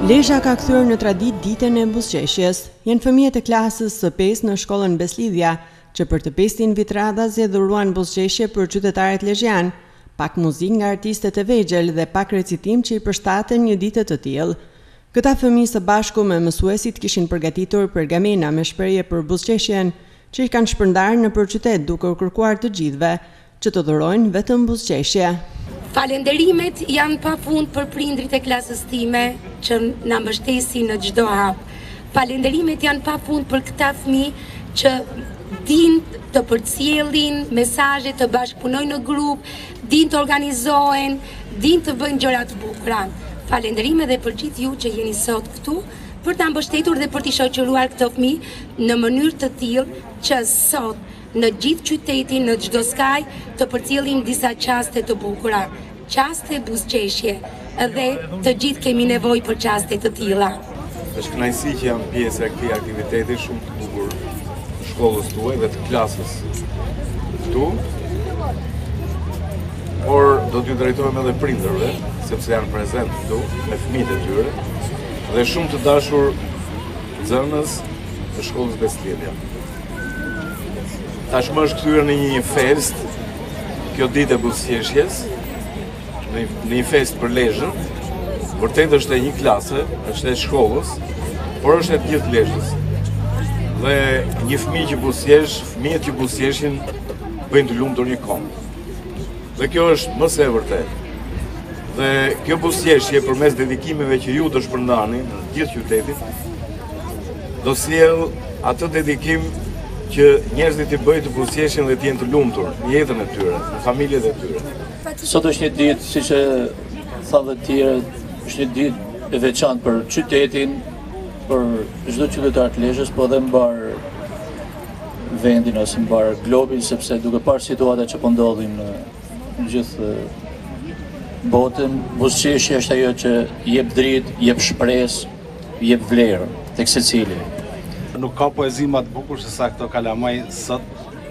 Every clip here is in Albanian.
Lezha ka kthyer në traditë ditën e buzëqeshjes. Janë fëmijët e klasës së 5 në shkollën Beslidhja, që për të pestin vit radhazi dhuruan buzëqeshje për qytetarët lezhjanë. Pak muzikë nga artistët e vegjël dhe pak recitim që i përshtaten një dite të tillë. Këta fëmijë së bashku me mësuesit kishin përgatitur pergamena me shprehje për buzëqeshjen, që i kanë shpërndarë nëpër qytet duke u kërkuar të gjithëve Që të dhurojnë vetëm buzëqeshje. Falenderimet janë pa fund për prindrit e klasës time që na mbështesin në çdo hap. Falenderimet janë pa fund për këta fëmijë që dinë të përcjellin mesazhe, të bashkëpunojnë në grup, dinë të organizohen, dinë të bëjnë gjëra të bukura. Falënderime dhe për gjithë ju që jeni sot këtu për ta mbështetur dhe për t'i shoqëruar këto fëmijë në mënyrë të tillë që sot Në gjithë qytetin në çdo skaj të përcjellim disa çaste të bukura, çaste buzëqeshje dhe të gjithë kemi nevojë për çaste të tilla. Është kënaqësi që jam pjesë e këtij aktiviteti shumë të bukur të shkollës tuaj dhe të klasës këtu. Por do t'ju drejtohem edhe prindërve, sepse janë prezent këtu me fëmijët e tyre dhe shumë të dashur nxënës të shkollës Beslidhja. Tashmë është kthyer në një festë, kjo ditë e buzëqeshjes, në një festë për Lezhën, vërtet është e një klase, është e shkollës, por është e të gjithë Lezhës. Dhe një fëmijë që buzëqesh, fëmijët që buzëqeshin, bëjnë të lumtur një komb. Dhe kjo është më se e vërtetë. Dhe kjo buzëqeshje përmes dedikimeve që ju do shpërndani në të gjithë qytetin, Do sjellë atë dedikim që njerëzit t'i bëjë të buzëqeshin dhe të jenë të lumtur në jetën e tyre, në familjet e tyre. Sot është një ditë, siç e tha dhe të tjerët, është një ditë e veçantë për qytetin, për çdo qytetar të Lezhës, por edhe mbarë vendin ose mbarë globin sepse duke parë situatat që po ndodhin në gjithë botën, buzëqeshja është ajo që jep dritë, jep shpresë, Jep vlerë tek secili. Nuk ka poezi ma të bukur sesa këto kalamaj sot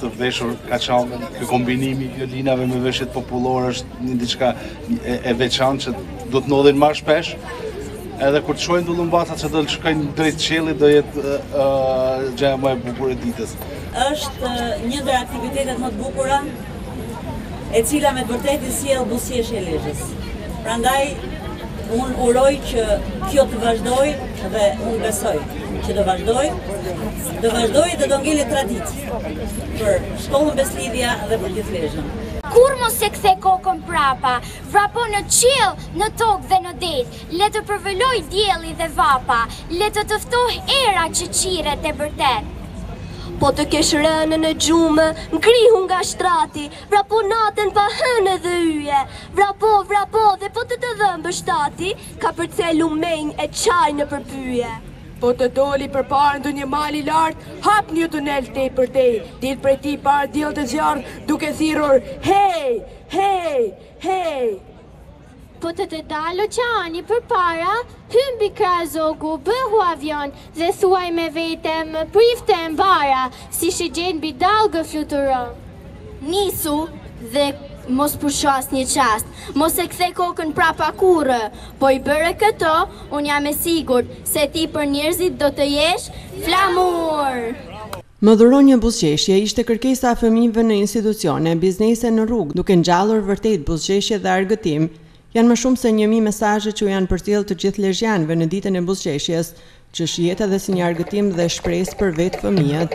të veshur kaçamen. Ky kombinim i violinave me veshjet popullore është një diçka e veçantë që do të ndodhin ma shpesh. Edhe kur të shohin tullumbacet që do të shkojnë drejt qiellit, do jetë gjëja më e bukur e ditës. Është një ndër aktivitetet më të bukura e cila me të vërtetë i sjell buzëqeshje Lezhës. Prandaj unë uroj që kjo të vazhdojë dhe unë besoj që do vazhdojë, të vazhdojë dhe do ngelet traditë për shkollën Besëlidhja dhe për gjithë Lezhën. Kurrë mos e kthe kokën prapa, vrapo në qiell, në tokë dhe në det. Le të përvëlojë dielli dhe vapa, le të të ftohë era që çirret e bërtet. Po të kesh rënë në gjumë, ngrihu nga shtrati, vrapo natën pa hënë dhe yje, vrapo, vrapo dhe po të të dhembë shtati, kapërce lumenj e çaj nëpër pyje. Po të doli përpara ndonjë mal i lartë, hap një tunel tej për tej, dil prej tij para diellit të zjarrtë, duke thirrur, Hej! Hej! Hej! Po të të dalë oqeani përpara, hip mbi krah zogu, bëhu avion, dhe thuaj me vete, Më priftë e mbara, si shigjetë mbi dallgë fluturo. Nisu dhe mos pusho asnjë çast, mos e kthe kokën prapa kurrë, po i bëre këto, unë jam e sigurt, se ti për njerëzit do të jesh flamur! Më dhuro një buzëqeshje ishte kërkesa e fëmijëve në institucione, biznese, në rrugë, duke ngjallur vërtet buzëqeshje dhe argëtim. Janë më shumë se një mijë mesazhe që u janë përcjellë të gjithë lezhjanëve në ditën e buzëqeshjes, që shihet edhe si një argëtim dhe shpresë për vetë fëmijët.